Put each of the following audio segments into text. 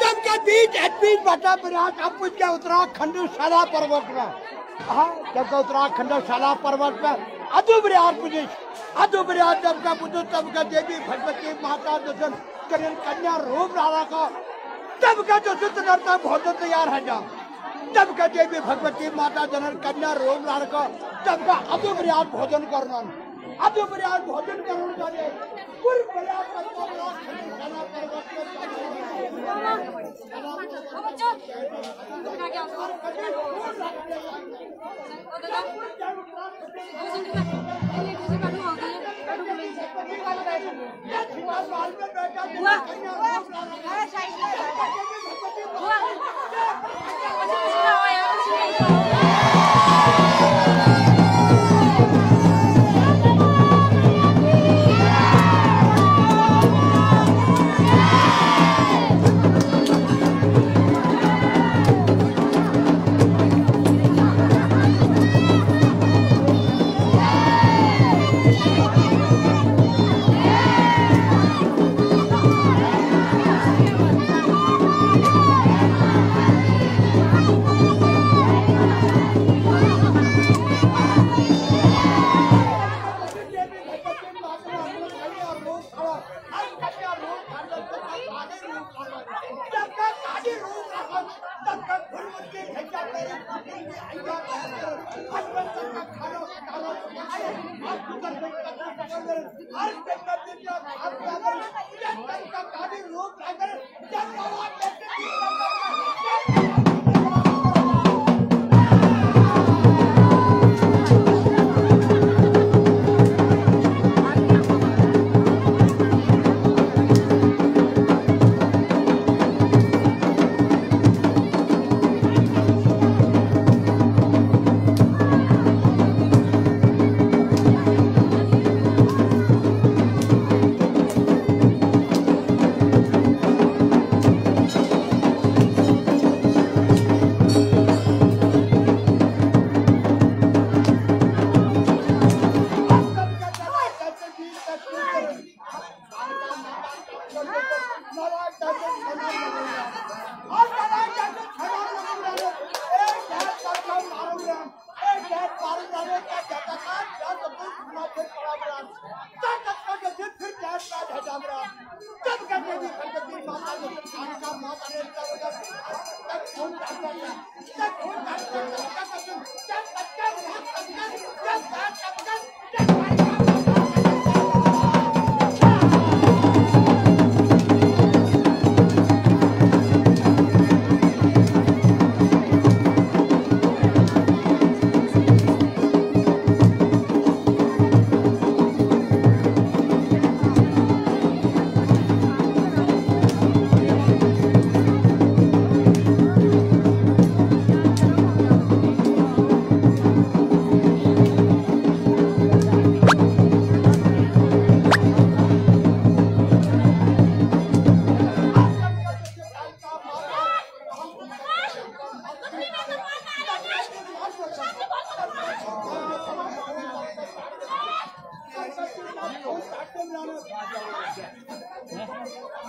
جب کے بیچ بٹا بریاد اب مجھ اتراکھنڈ سالہ پروت میں۔ ہاں جب کا اتراکھنڈ سالہ پروت میں ادو بریاد مجھے۔ ادو بریاد جب کا مجھے، تب کا دیوی بھگوتی ماتا دسن کرن کنیا روپ رالا کا طبقہ جو ستنرتا بہت تیار ہے جا طبقہ جے بھی بھگوتی ماتا جنر کنیا روم لارکا کا ابو بریاد بھوجن کرنا ابو بریاد بھوجن کرنا جانے کل بریاد کرنا چاہیے 喂喂边站站 ہر روپ اگر جب آواز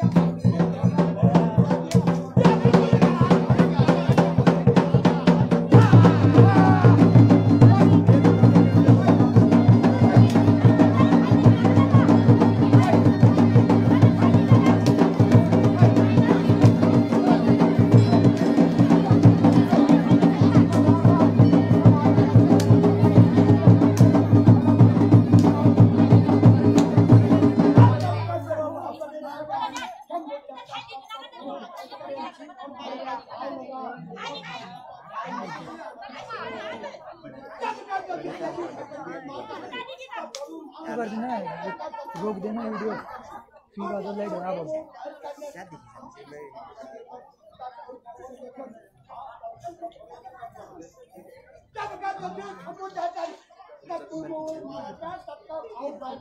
Thank کر دینا روک دینا ویڈیو فی بات اللہ جناب اب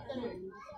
کیا